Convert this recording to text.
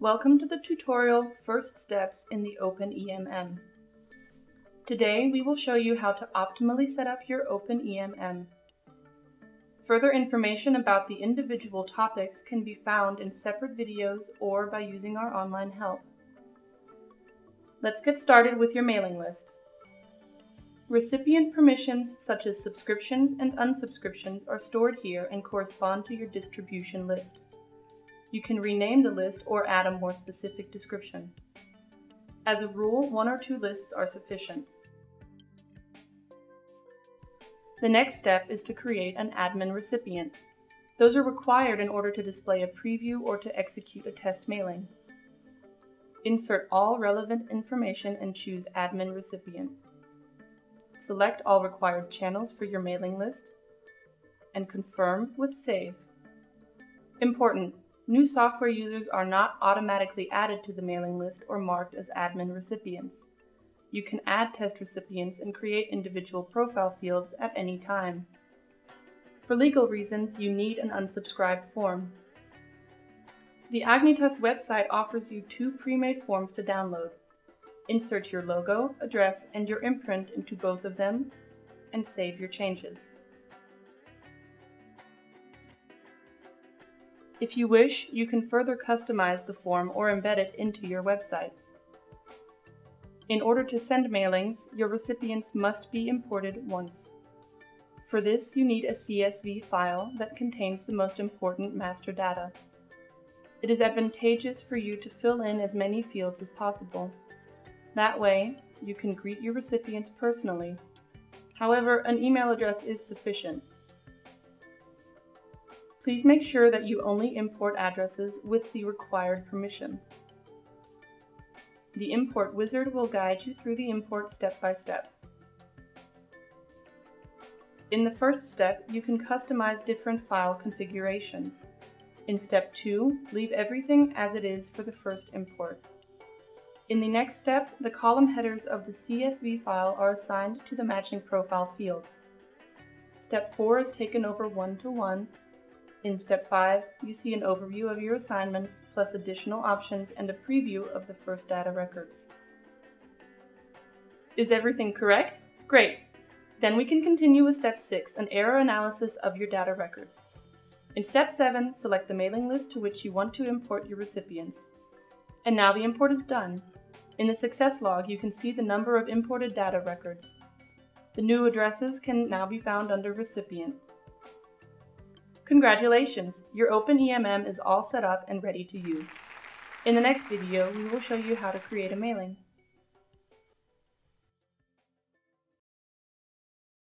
Welcome to the tutorial First Steps in the OpenEMM. Today we will show you how to optimally set up your OpenEMM. Further information about the individual topics can be found in separate videos or by using our online help. Let's get started with your mailing list. Recipient permissions such as subscriptions and unsubscriptions are stored here and correspond to your distribution list. You can rename the list or add a more specific description. As a rule, one or two lists are sufficient. The next step is to create an admin recipient. Those are required in order to display a preview or to execute a test mailing. Insert all relevant information and choose Admin Recipient. Select all required channels for your mailing list and confirm with Save. Important, new software users are not automatically added to the mailing list or marked as admin recipients. You can add test recipients and create individual profile fields at any time. For legal reasons, you need an unsubscribe form. The Agnitas website offers you two pre-made forms to download. Insert your logo, address, and your imprint into both of them, and save your changes. If you wish, you can further customize the form or embed it into your website. In order to send mailings, your recipients must be imported once. For this, you need a CSV file that contains the most important master data. It is advantageous for you to fill in as many fields as possible. That way, you can greet your recipients personally. However, an email address is sufficient. Please make sure that you only import addresses with the required permission. The import wizard will guide you through the import step by step. In the first step, you can customize different file configurations. In step 2, leave everything as it is for the first import. In the next step, the column headers of the CSV file are assigned to the matching profile fields. Step 4 is taken over one to one. In step 5, you see an overview of your assignments, plus additional options and a preview of the first data records. Is everything correct? Great! Then we can continue with step 6, an error analysis of your data records. In step 7, select the mailing list to which you want to import your recipients. And now the import is done. In the success log, you can see the number of imported data records. The new addresses can now be found under Recipient. Congratulations! Your OpenEMM is all set up and ready to use. In the next video, we will show you how to create a mailing.